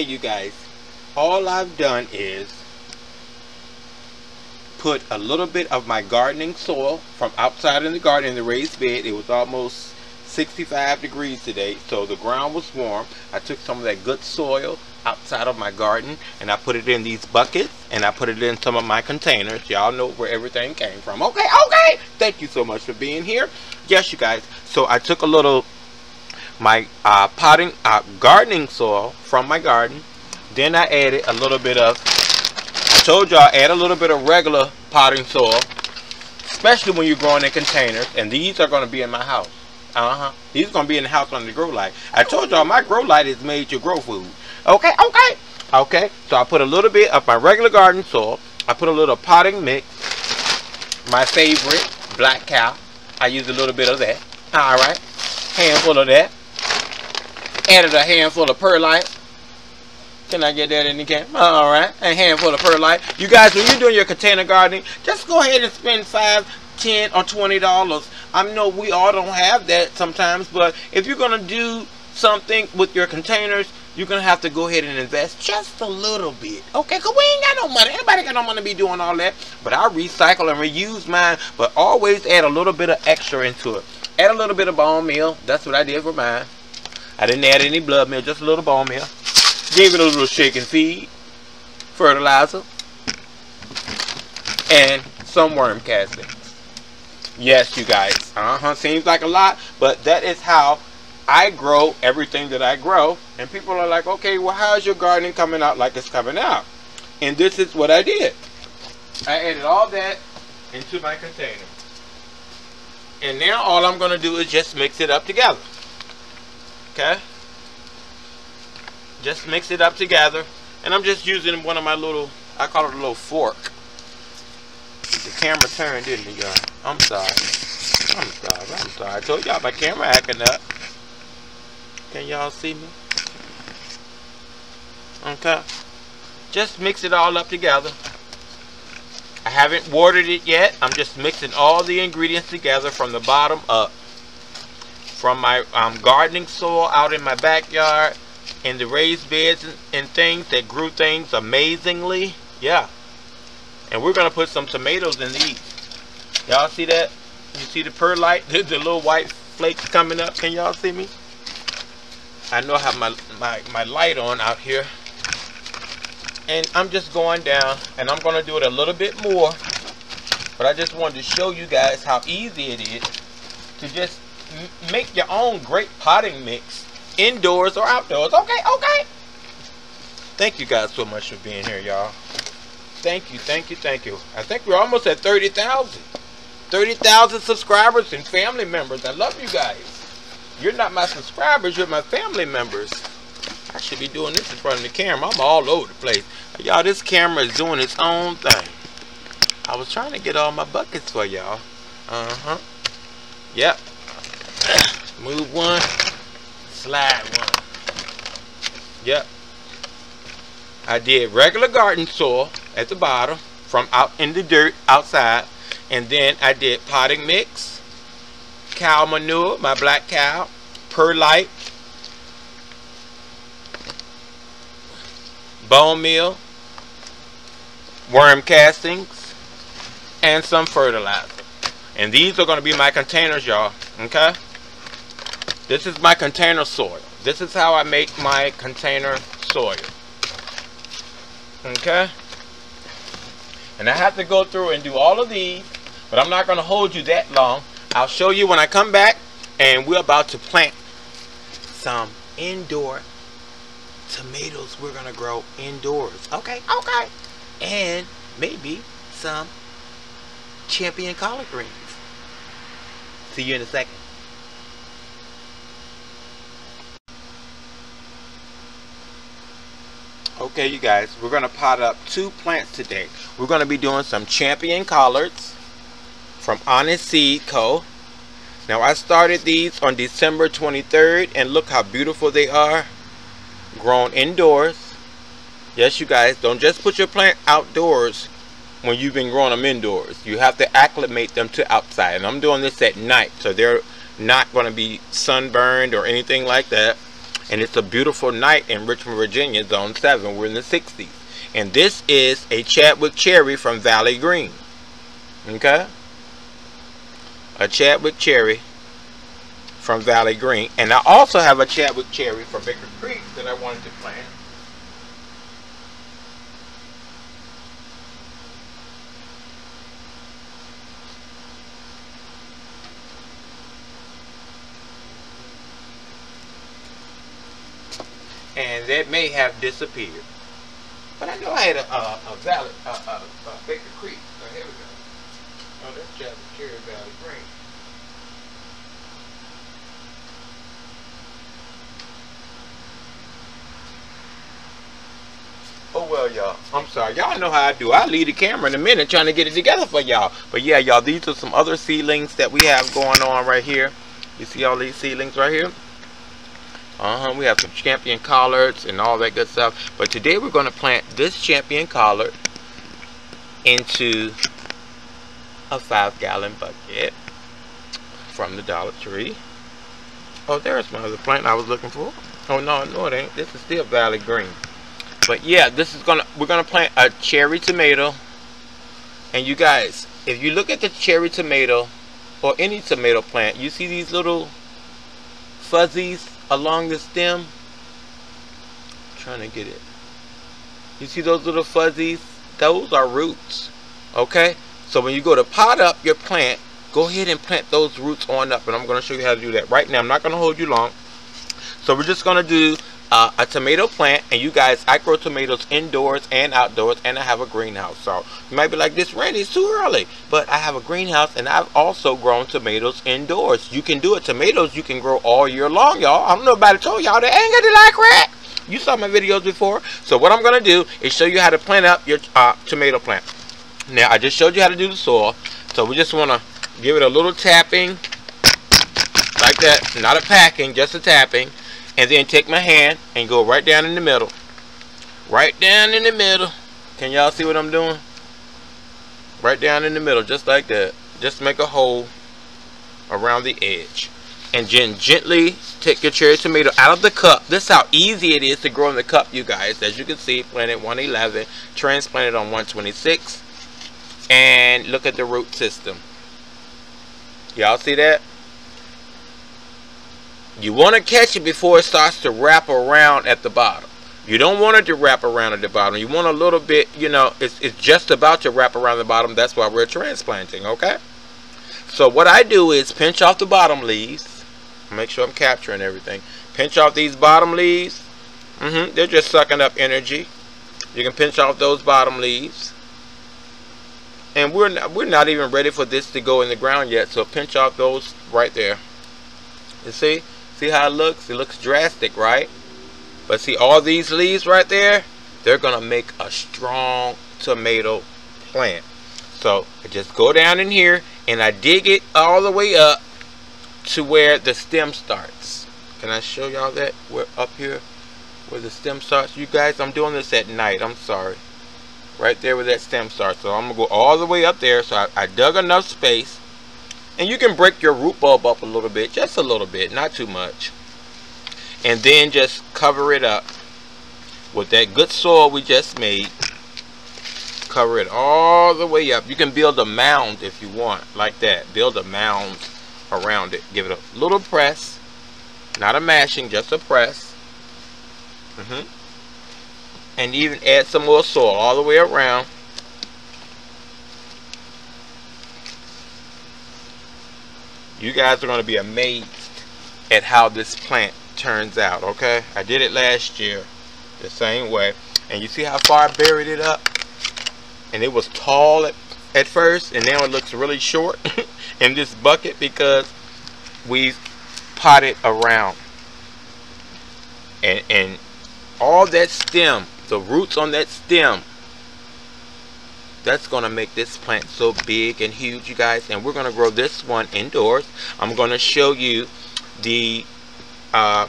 Okay, you guys, all I've done is put a little bit of my gardening soil from outside in the garden in the raised bed. It was almost 65 degrees today, so the ground was warm. I took some of that good soil outside of my garden and I put it in these buckets and I put it in some of my containers. Y'all know where everything came from. Okay, okay. Thank you so much for being here. Yes, you guys. So I took a little my uh, potting uh, gardening soil from my garden. Then I added a little bit of I told y'all add a little bit of regular potting soil, especially when you're growing in containers. And these are going to be in my house. Uh-huh. These are going to be in the house under the grow light. I told y'all my grow light is made to grow food. Okay, okay. Okay, so I put a little bit of my regular garden soil. I put a little potting mix. My favorite, Black Kow. I use a little bit of that. All right. Handful of that. Added a handful of perlite. Can I get that in the can? All right. A handful of perlite. You guys, when you're doing your container gardening, just go ahead and spend five, ten, or twenty dollars. I know we all don't have that sometimes, but if you're gonna do something with your containers, you're gonna have to go ahead and invest just a little bit. Okay, cause we ain't got no money. Anybody got no money to be doing all that. But I recycle and reuse mine, but always add a little bit of extra into it. Add a little bit of bone meal. That's what I did for mine. I didn't add any blood meal, just a little bone meal. Gave it a little shake and feed, fertilizer, and some worm castings. Yes, you guys. Uh-huh. Seems like a lot, but that is how I grow everything that I grow. And people are like, okay, well, how's your gardening coming out like it's coming out? And this is what I did. I added all that into my container. And now all I'm going to do is just mix it up together. Okay? Just mix it up together. And I'm just using one of my little, I call it a little fork. The camera turned, didn't it, y'all? I'm sorry. I'm sorry. I'm sorry. I told y'all my camera acting up. Can y'all see me? Okay. Just mix it all up together. I haven't watered it yet. I'm just mixing all the ingredients together from the bottom up. From my um, gardening soil out in my backyard in the raised beds and, and things that grew things amazingly. Yeah. And we're going to put some tomatoes in these. Y'all see that? You see the perlite? the little white flakes coming up. Can y'all see me? I know I have my, my, my light on out here. And I'm just going down. And I'm going to do it a little bit more. But I just wanted to show you guys how easy it is to just make your own great potting mix indoors or outdoors. Okay, okay. Thank you guys so much for being here, y'all. Thank you, thank you, thank you. I think we're almost at 30,000. 30,000 subscribers and family members. I love you guys. You're not my subscribers, you're my family members. I should be doing this in front of the camera. I'm all over the place. Y'all, this camera is doing its own thing. I was trying to get all my buckets for y'all. Uh-huh. Yep. Move one. Slide one. Yep. I did regular garden soil at the bottom from out in the dirt outside. And then I did potting mix, cow manure, my Black Kow, perlite, bone meal, worm castings, and some fertilizer. And these are going to be my containers, y'all. Okay? This is my container soil. This is how I make my container soil. Okay? And I have to go through and do all of these, but I'm not going to hold you that long. I'll show you when I come back, and we're about to plant some indoor tomatoes we're going to grow indoors. Okay, okay. And maybe some champion collard greens. See you in a second. Okay, you guys, we're going to pot up two plants today. We're going to be doing some champion collards from Honest Seed Co. Now, I started these on December 23rd, and look how beautiful they are. Grown indoors. Yes, you guys, don't just put your plant outdoors when you've been growing them indoors. You have to acclimate them to outside. And I'm doing this at night, so they're not going to be sunburned or anything like that. And it's a beautiful night in Richmond, Virginia, Zone 7. We're in the 60s. And this is a Chadwick Cherry from Valley Green. Okay? A Chadwick Cherry from Valley Green. And I also have a Chadwick Cherry from Baker Creek that I wanted to plant. and that may have disappeared. But I know I had a, valley, a, a Baker Creek. Oh, here we go. Oh, that's Cherry Valley Green. Oh well, y'all. I'm sorry. Y'all know how I do. I'll leave the camera in a minute trying to get it together for y'all. But yeah, y'all, these are some other seedlings that we have going on right here. You see all these seedlings right here? Uh-huh, we have some champion collards and all that good stuff. But today we're going to plant this champion collard into a five gallon bucket from the Dollar Tree. Oh, there's my other plant I was looking for. Oh, no, no, it ain't. This is still Valley Green. But yeah, this is gonna, we're gonna plant a cherry tomato. And you guys, if you look at the cherry tomato, or any tomato plant, you see these little fuzzies along the stem. I'm trying to get it. You see those little fuzzies? Those are roots. Okay? So when you go to pot up your plant, go ahead and plant those roots on up. And I'm going to show you how to do that right now. I'm not going to hold you long. So we're just going to do uh, a tomato plant and you guys I grow tomatoes indoors and outdoors and I have a greenhouse. So you might be like this Randy it's too early. But I have a greenhouse and I've also grown tomatoes indoors. You can do it. Tomatoes you can grow all year long y'all. I don't know about it told y'all that. Ain't gonna like rat you saw my videos before. So what I'm gonna do is show you how to plant up your uh, tomato plant. Now I just showed you how to do the soil. So we just want to give it a little tapping like that. Not a packing just a tapping and then take my hand and go right down in the middle. Right down in the middle. Can y'all see what I'm doing? Right down in the middle just like that. Just make a hole around the edge. And then gently take your cherry tomato out of the cup. This is how easy it is to grow in the cup you guys. As you can see planted 111 transplanted on 126 and look at the root system. Y'all see that you want to catch it before it starts to wrap around at the bottom. You don't want it to wrap around at the bottom. You want a little bit, you know, it's, it's just about to wrap around the bottom. That's why we're transplanting, okay? So what I do is pinch off the bottom leaves. Make sure I'm capturing everything. Pinch off these bottom leaves. Mm -hmm, they're just sucking up energy. You can pinch off those bottom leaves. And we're not, we're not even ready for this to go in the ground yet. So pinch off those right there. You see? See how it looks? It looks drastic, right? But see all these leaves right there? They're going to make a strong tomato plant. So I just go down in here and I dig it all the way up to where the stem starts. Can I show y'all that? We're up here where the stem starts. You guys, I'm doing this at night. I'm sorry. Right there where that stem starts. So I'm going to go all the way up there. So I, I dug enough space and you can break your root bulb up a little bit, just a little bit, not too much. And then just cover it up with that good soil we just made. Cover it all the way up. You can build a mound if you want, like that. Build a mound around it. Give it a little press. Not a mashing, just a press. Mm -hmm. And even add some more soil all the way around. You guys are going to be amazed at how this plant turns out okay? I did it last year the same way. And you see how far I buried it up? And it was tall at, at first and now it looks really short in this bucket because we potted around. And and all that stem the roots on that stem that's going to make this plant so big and huge you guys and we're going to grow this one indoors. I'm going to show you the uh,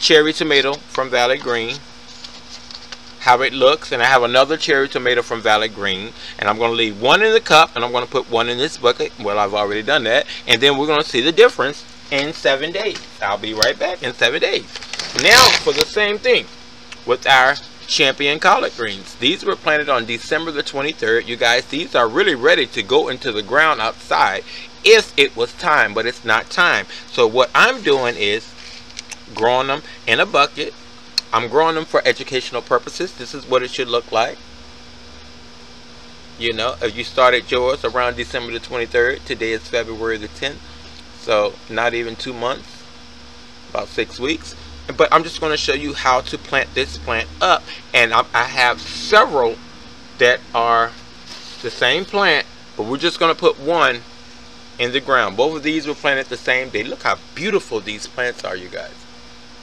cherry tomato from Valley Green how it looks and I have another cherry tomato from Valley Green and I'm going to leave one in the cup and I'm going to put one in this bucket. Well I've already done that and then we're going to see the difference in seven days. I'll be right back in seven days. Now for the same thing with our champion collard greens. These were planted on December the 23rd. You guys, these are really ready to go into the ground outside if it was time, but it's not time. So what I'm doing is growing them in a bucket. I'm growing them for educational purposes. This is what it should look like. You know, if you started yours around December the 23rd, today is February the 10th. So not even two months, about six weeks but I'm just going to show you how to plant this plant up. And I, I have several that are the same plant but we're just going to put one in the ground. Both of these were planted the same day. Look how beautiful these plants are you guys.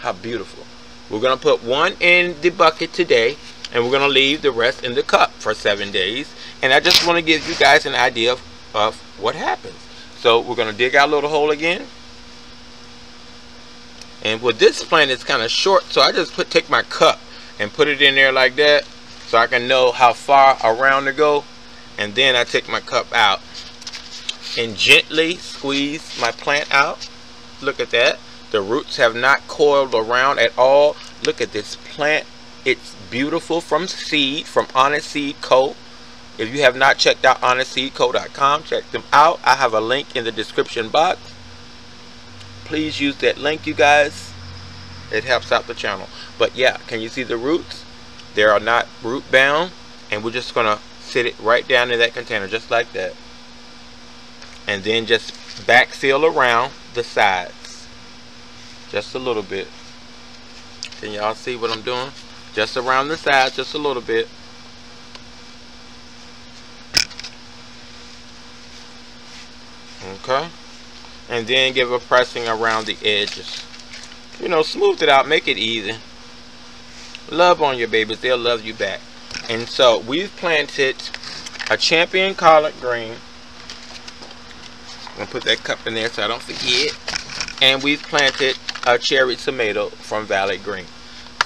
How beautiful. We're going to put one in the bucket today and we're going to leave the rest in the cup for seven days. And I just want to give you guys an idea of, of what happens. So we're going to dig our little hole again and with this plant, it's kind of short, so I just put take my cup and put it in there like that so I can know how far around to go. And then I take my cup out and gently squeeze my plant out. Look at that. The roots have not coiled around at all. Look at this plant. It's beautiful from seed, from Honest Seed Co. If you have not checked out honestseedco.com, check them out. I have a link in the description box please use that link you guys. It helps out the channel. But yeah can you see the roots? They are not root bound and we're just gonna sit it right down in that container just like that. And then just back seal around the sides just a little bit. Can y'all see what I'm doing? Just around the sides just a little bit. Okay and then give a pressing around the edges. You know smooth it out make it easy. Love on your babies they'll love you back. And so we've planted a champion collard green. I'm gonna put that cup in there so I don't forget. And we've planted a cherry tomato from Valley Green.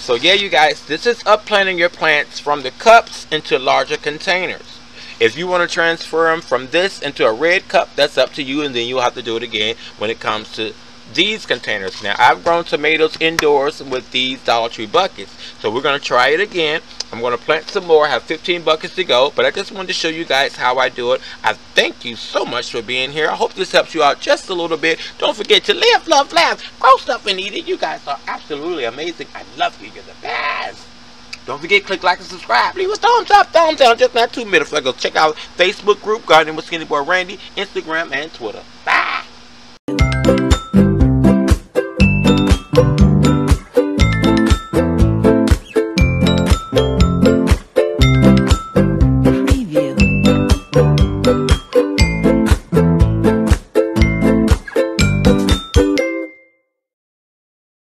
So yeah you guys this is up planting your plants from the cups into larger containers if you want to transfer them from this into a red cup, that's up to you, and then you'll have to do it again when it comes to these containers. Now, I've grown tomatoes indoors with these Dollar Tree buckets, so we're going to try it again. I'm going to plant some more. I have 15 buckets to go, but I just wanted to show you guys how I do it. I thank you so much for being here. I hope this helps you out just a little bit. Don't forget to live, love, laugh, grow stuff and eat it. You guys are absolutely amazing. I love you. You're the best. Don't forget, click like and subscribe. Leave a thumbs up, thumbs down. Just not two minutes. Go check out Facebook group Gardening with Skinny Boy Randy, Instagram, and Twitter. Bye.